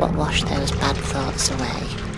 what washed those bad thoughts away.